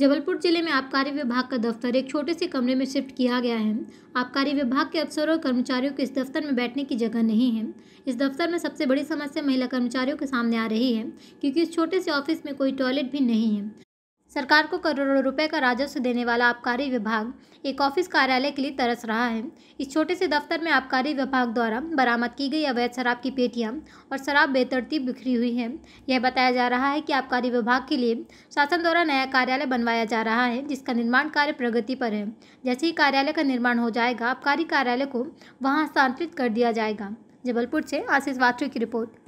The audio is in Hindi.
जबलपुर ज़िले में आबकारी विभाग का दफ्तर एक छोटे से कमरे में शिफ्ट किया गया है। आबकारी विभाग के अफसरों और कर्मचारियों को इस दफ्तर में बैठने की जगह नहीं है। इस दफ्तर में सबसे बड़ी समस्या महिला कर्मचारियों के सामने आ रही है, क्योंकि इस छोटे से ऑफ़िस में कोई टॉयलेट भी नहीं है। सरकार को करोड़ों रुपए का राजस्व देने वाला आबकारी विभाग एक ऑफ़िस कार्यालय के लिए तरस रहा है। इस छोटे से दफ्तर में आबकारी विभाग द्वारा बरामद की गई अवैध शराब की पेटियाँ और शराब बेतरतीब बिखरी हुई है। यह बताया जा रहा है कि आबकारी विभाग के लिए शासन द्वारा नया कार्यालय बनवाया जा रहा है, जिसका निर्माण कार्य प्रगति पर है। जैसे ही कार्यालय का निर्माण हो जाएगा, आबकारी कार्यालय को वहाँ हस्तांतरित कर दिया जाएगा। जबलपुर से आशीष वात्री की रिपोर्ट।